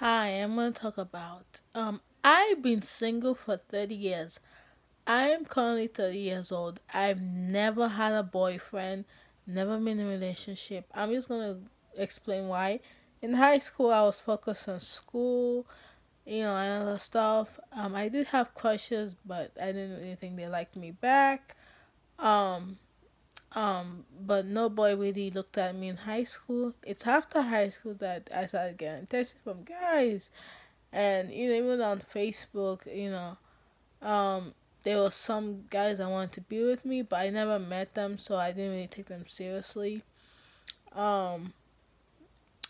Hi, I'm going to talk about um I've been single for 30 years. I am currently 30 years old. I've never had a boyfriend, never been in a relationship. I'm just going to explain why. In high school, I was focused on school, you know, and other stuff. Um I did have crushes, but I didn't really think they liked me back. Um um, but no boy really looked at me in high school. It's after high school that I started getting attention from guys, and you know even on Facebook, you know, um, there were some guys that wanted to be with me, but I never met them, so I didn't really take them seriously. Um,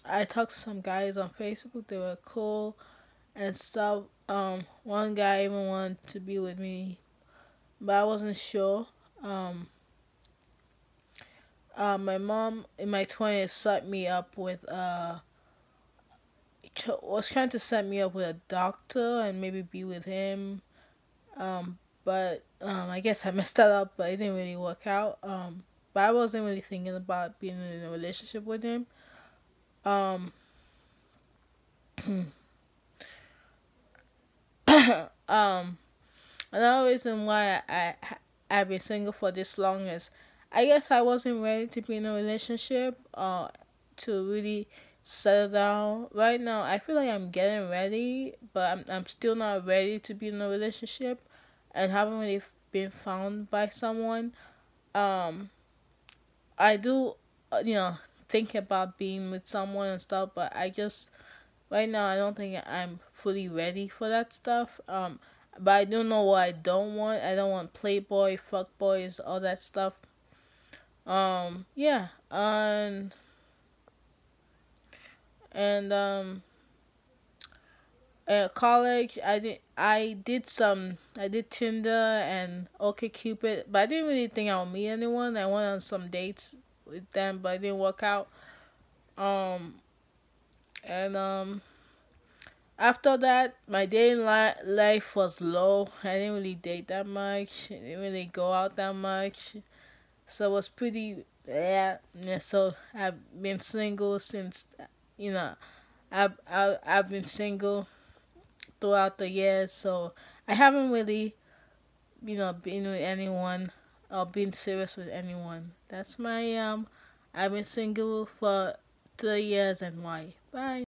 I talked to some guys on Facebook. They were cool and stuff. Um, one guy even wanted to be with me, but I wasn't sure. Um uh, my mom in my 20s set me up with uh was trying to set me up with a doctor and maybe be with him. Um but um I guess I messed that up but it didn't really work out. Um but I wasn't really thinking about being in a relationship with him. Um um another reason why I, I I've been single for this long is I guess I wasn't ready to be in a relationship uh to really settle down. Right now I feel like I'm getting ready, but I'm I'm still not ready to be in a relationship and haven't really been found by someone. Um I do uh, you know think about being with someone and stuff, but I just right now I don't think I'm fully ready for that stuff. Um but I do know what I don't want. I don't want playboy, fuck boys, all that stuff. Um, yeah, and and um, at college, I did I did some I did Tinder and OkCupid, but I didn't really think I would meet anyone. I went on some dates with them, but it didn't work out. Um, and um, after that, my dating li- life was low. I didn't really date that much. I didn't really go out that much. So it was pretty yeah. So I've been single since you know I've I, I've been single throughout the years. So I haven't really you know been with anyone or been serious with anyone. That's my um. I've been single for three years and why. Bye.